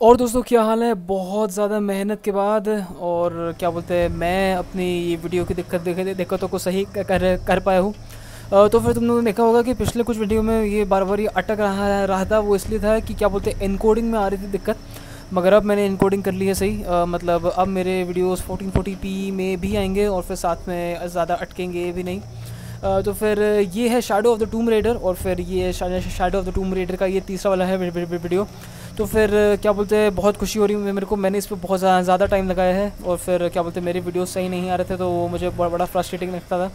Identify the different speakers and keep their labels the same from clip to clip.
Speaker 1: और दोस्तों क्या हाल है? बहुत ज़्यादा मेहनत के बाद और क्या बोलते हैं मैं अपनी ये वीडियो की दिक्कत दिक्कतों को सही कर कर पाया हूँ। तो फिर तुम लोगों ने देखा होगा कि पिछले कुछ वीडियो में ये बार बार ये अटक रहा रहा था वो इसलिए था कि क्या बोलते हैं इनकोडिंग में आ रही थी दिक्कत। मगर अब मैंने इनकोडिंग कर ली है सही। आ, मतलब अब मेरे वीडियोस 1440p में भी आएँगे और फिर साथ में ज़्यादा अटकेंगे भी नहीं। आ, तो फिर ये है Shadow of the Tomb Raider और फिर ये Shadow of the Tomb Raider का ये तीसरा वाला है वीडियो। तो फिर क्या बोलते हैं, बहुत खुशी हो रही है मेरे को। मैंने इस पर बहुत ज़्यादा टाइम लगाया है और फिर, क्या बोलते हैं, मेरे वीडियो सही नहीं आ रहे थे तो वो मुझे बड़ा बड़ा फ्रस्ट्रेटिंग लगता था।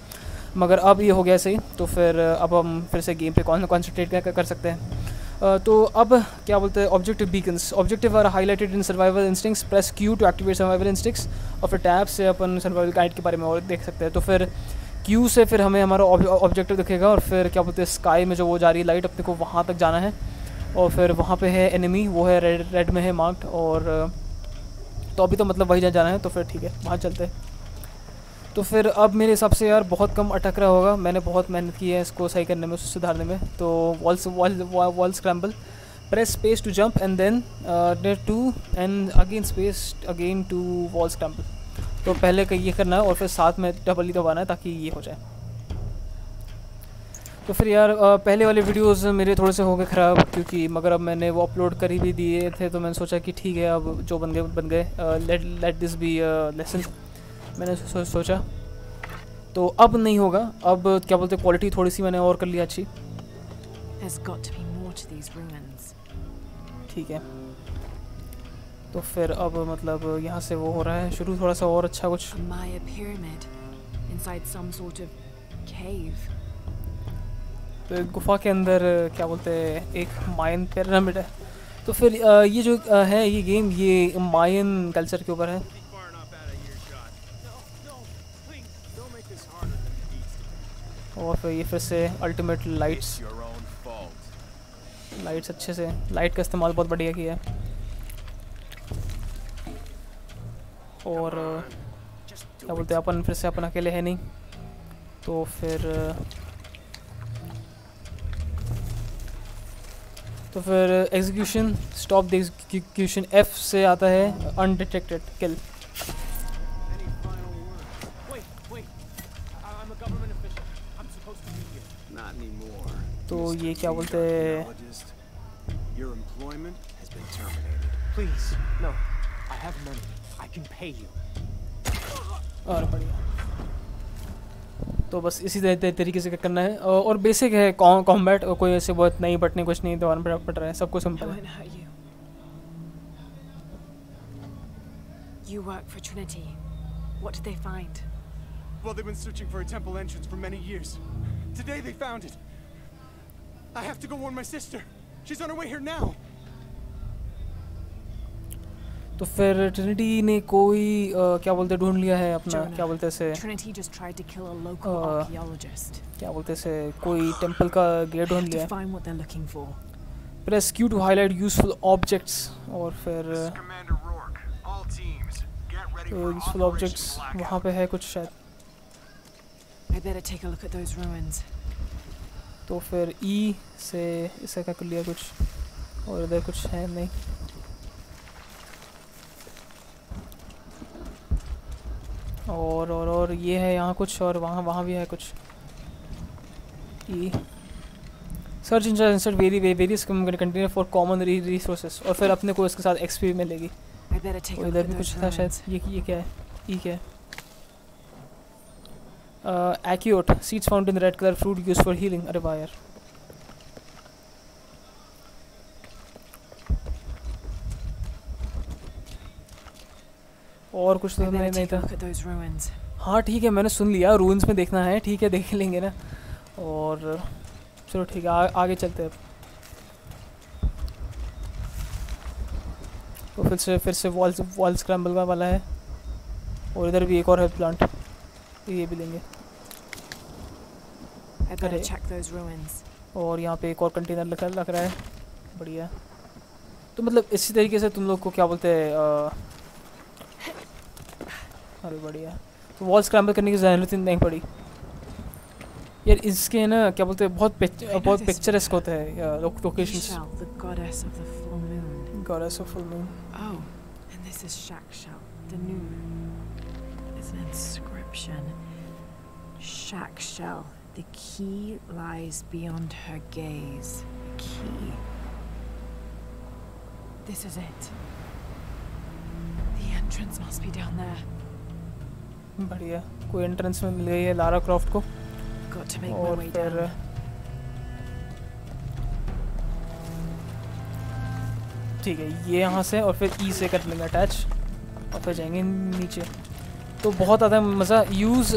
Speaker 1: मगर अब ये हो गया सही तो फिर अब हम फिर से गेम पे कौन कॉन्सेंट्रेट कर सकते हैं। तो अब, क्या बोलते हैं objective beacons objective are highlighted in survival instincts press Q to activate survival instincts और फिर टैब से अपन सर्वाइवल गाइड के बारे में और देख सकते हैं। तो फिर क्यू से फिर हमें हमारा ऑब्जेक्टिव दिखेगा और फिर, क्या बोलते हैं स्काई में जो वो जा रही है लाइट अपने को वहाँ तक जाना है। और फिर वहाँ पे है एनिमी वो है रेड रेड में है मार्क्ड और तो अभी तो मतलब वही जा जाना है तो फिर ठीक है, वहाँ चलते हैं। तो फिर अब मेरे हिसाब से यार बहुत कम अटक रहा होगा, मैंने बहुत मेहनत की है इसको सही करने में सुधारने में। तो walls wall scramble press space to jump and then to and again space again to wall scramble तो पहले ये करना है और फिर साथ में डबल ही दबाना है ताकि ये हो जाए। तो फिर यार पहले वाले वीडियोस मेरे थोड़े से हो गए ख़राब क्योंकि मगर अब मैंने वो अपलोड कर ही भी दिए थे तो मैंने सोचा कि ठीक है अब जो बन गए बन गए। Let let this be lesson मैंने सो, सोचा। तो अब नहीं होगा। अब क्या बोलते क्वालिटी थोड़ी सी मैंने और कर लिया अच्छी। ठीक है। तो फिर अब मतलब यहाँ से वो हो रहा है। शुरू थोड़ा सा और अच्छा कुछ। तो गुफा के अंदर, क्या बोलते हैं, एक मायन पिरामिड है। तो फिर ये जो है ये गेम ये मायन कल्चर के ऊपर है। और फिर ये फिर से अल्टीमेट लाइट्स लाइट्स अच्छे से लाइट का इस्तेमाल बहुत बढ़िया किया है। और, क्या बोलते हैं, अपन फिर से अपन अकेले है नहीं। तो फिर तो फिर execution stop the execution F से आता है अनडिटेक्टेड किल तो ये क्या बोलते हैं? और बढ़िया। तो बस इसी तरीके से करना है और बेसिक है कॉम्बैट और कोई ऐसे बहुत नहीं बटने कुछ नहीं दबाना पड़ रहा है सब कुछ सिंपल है You work for Trinity. What did they find? Well, they've been searching for a temple entrance for many years. Today they found it. I have to go warn my sister. She's on her way here now. तो फिर Trinity ने कोई uh, क्या बोलते ढूंढ लिया है अपना? Jonah, क्या बोलते से? क्या बोलते से कोई टेंपल का गेट ढूंढ लिया press Q to highlight useful objects और फिर तो यूजफुल ऑब्जेक्ट्स वहाँ पे है कुछ शायद। तो फिर ई e से इसे क्या कर लिया कुछ? और इधर कुछ है नहीं। और और और ये है यहाँ कुछ और वहाँ वहाँ भी है कुछ। E search engine insert very way varies continue for common re resources और फिर अपने को इसके साथ एक्सपी मिलेगी। इधर भी कुछ था शायद। ये ये क्या है? ई क्या है? Acute seeds found in red colour fruit use for healing अरे वायर और कुछ तो नहीं, नहीं था। हाँ ठीक है मैंने सुन लिया रून्स में देखना है ठीक है देख लेंगे ना। और चलो ठीक है आ, आगे चलते हैं। तो फिर से फिर से वॉल वॉल स्क्रैम्बल वाला है। और इधर भी एक और है प्लांट ये भी लेंगे। और यहाँ पे एक और कंटेनर लग लग रहा है। बढ़िया। तो मतलब इसी तरीके से तुम लोग को क्या बोलते हैं अरे बढ़िया तो वॉल स्क्रैम्बल करने की ज़रूरत नहीं पड़ी यार इसके ना क्या बोलते हैं बहुत पिच, बहुत पिक्चरस्क होता है location goddess of full moon.
Speaker 2: Oh, and this is Shakshal, the new. It's an inscription. Shakshal, the key lies beyond her gaze. The key. This is it. The entrance must be down there.
Speaker 1: बढ़िया। कोई entrance में मिल गई है Lara Croft को। और फिर ठीक है ये यहाँ से और फिर ई से कर लेंगे अटैच और फिर जाएँगे नीचे। तो बहुत आता है मज़ा यूज़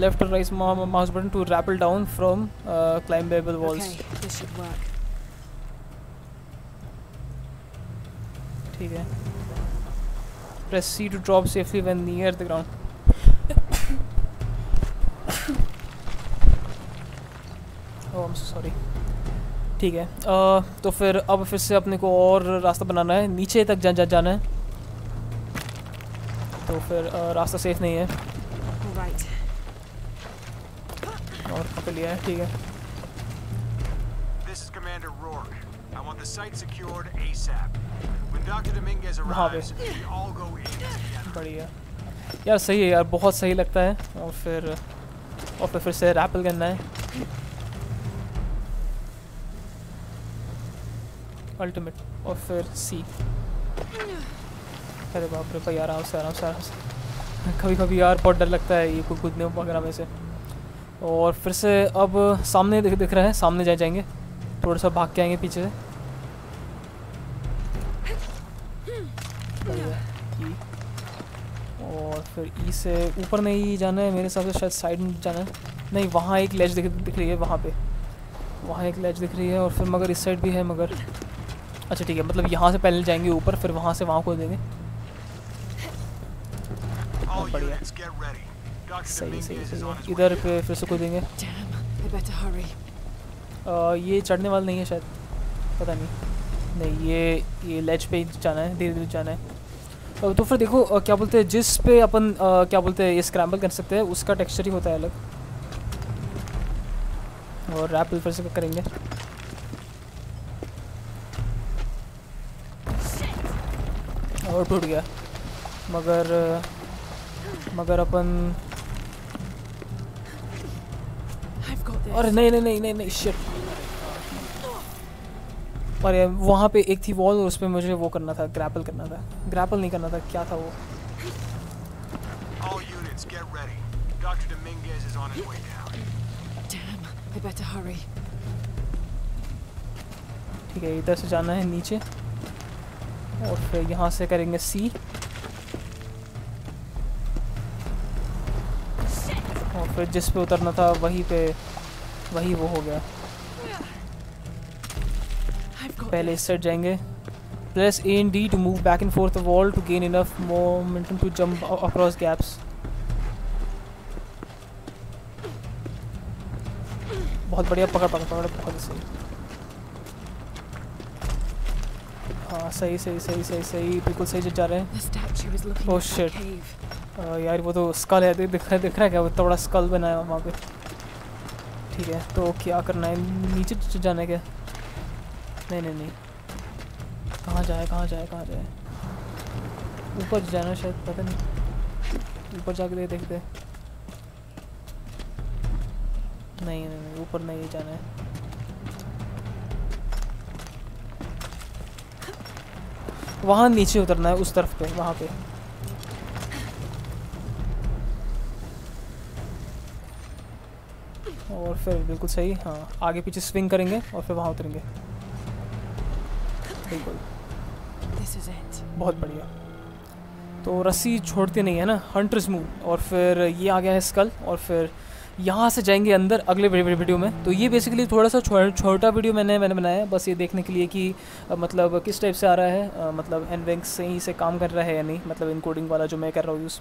Speaker 1: लेफ़्ट और right mouse button to rappel
Speaker 2: down from climbable walls.
Speaker 1: ठीक है। Press C to drop safely when near the ground sorry ठीक है अ, तो फिर अब फिर से अपने को और रास्ता बनाना है नीचे तक जा, जा जाना है तो फिर अ, रास्ता सेफ़ नहीं है
Speaker 2: right.
Speaker 1: और पकड़ लिया है ठीक है
Speaker 3: This is Commander Rourke. I want the site secured ASAP. When Dr. Dominguez arrives, we all go in together.
Speaker 1: बढ़िया यार सही है यार बहुत सही लगता है और फिर और फिर फिर से रैपल करना है अल्टीमेट और फिर सी अरे बाप रे भाई, आराम से आराम से आराम से। कभी कभी यार बहुत डर लगता है ये कोई कूदने वगैरह में से। और फिर से अब सामने दिख दिख रहा है, सामने जा जाएँगे। थोड़ा सा भाग के आएँगे पीछे से। और फिर ई से ऊपर नहीं जाना है, मेरे हिसाब से शायद साइड में जाना है। नहीं, वहाँ एक लेज दिख दिख रही है, वहाँ पे। वहाँ एक लेज दिख रही है और फिर मगर इस साइड भी है मगर। अच्छा ठीक है मतलब यहाँ से पहले जाएँगे ऊपर फिर वहाँ से वहाँ को देंगे बढ़िया। सही सही सही। इधर पे फिर से कोई देंगे. अ, ये चढ़ने वाला नहीं है शायद। पता नहीं। नहीं ये ये लेज पे ही जाना है धीरे धीरे जाना है। तो फिर देखो क्या बोलते हैं जिस पे अपन क्या बोलते हैं ये स्क्रैम्बल कर सकते हैं उसका टेक्सचर ही होता है अलग। और रैप फिर से करेंगे। और टूट गया मगर मगर अपन. अरे नहीं नहीं नहीं नहीं नहीं शिट अरे वहाँ पे एक थी वॉल और उस पर मुझे वो करना था ग्रैपल करना था ग्रैपल नहीं करना था क्या था वो
Speaker 3: All units, get ready. Dr. Dominguez is on his way down.
Speaker 2: Damn, I better hurry.
Speaker 1: ठीक है इधर से जाना है नीचे और फिर यहाँ से करेंगे सी और फिर जिस पे उतरना था वहीं पे वही वो हो गया पहले इस साइड जाएँगे press A and D to move back and forth wall to gain enough momentum to jump across gaps बहुत बढ़िया पकड़ पकड़ पकड़ बहुत सही हाँ सही सही सही सही सही बिल्कुल सही जा रहे हैं।
Speaker 2: Is looking
Speaker 1: Oh, यार वो तो स्कल है देख रहा है दिख रहा है क्या? वो इतना बड़ा स्कल बनाया वहाँ पे। ठीक है तो क्या करना है? नीचे जाना है क्या? नहीं नहीं नहीं। कहाँ जाए कहाँ जाए कहाँ जाए? ऊपर जाना शायद पता नहीं। ऊपर जाके दे देखते। नहीं नहीं नहीं ऊपर नहीं जाना है। वहाँ नीचे उतरना है उस तरफ़ पे वहाँ पे। और फिर बिल्कुल सही हाँ आगे पीछे स्विंग करेंगे और फिर वहाँ उतरेंगे। बिल्कुल. बहुत बढ़िया। तो रस्सी छोड़ते नहीं है ना हंटर्स मूव और फिर ये आ गया है स्कल और फिर यहाँ से जाएँगे अंदर अगले वीडियो में। तो ये बेसिकली थोड़ा सा छोटा वीडियो मैंने मैंने बनाया बस ये देखने के लिए कि मतलब किस टाइप से आ रहा है मतलब एनवेंक्स सही से काम कर रहा है या नहीं मतलब इनकोडिंग वाला जो मैं कर रहा हूँ यूज़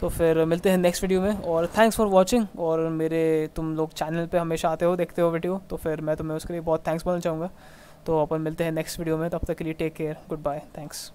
Speaker 1: तो फिर मिलते हैं नेक्स्ट वीडियो में। और थैंक्स फॉर वॉचिंग और मेरे तुम लोग चैनल पे हमेशा आते हो, देखते हो वीडियो तो फिर मैं तुम्हें उसके लिए बहुत थैंक्स बोलना चाहूँगा। तो अपन मिलते हैं नेक्स्ट वीडियो में। तब तक के लिए take care good bye thanks